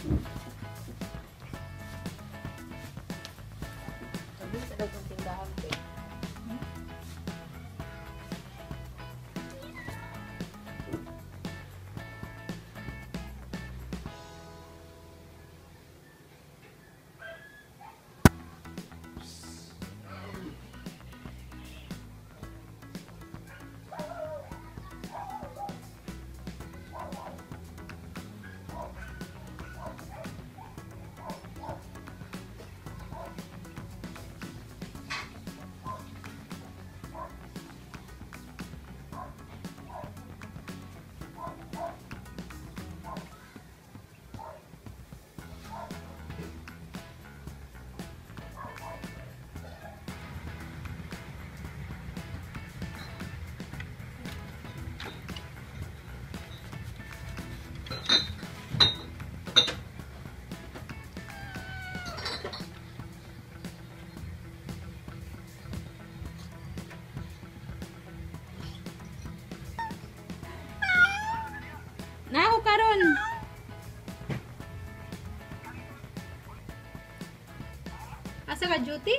Mabilis agad yung tindahan ko eh. Karon. Asa ka duty?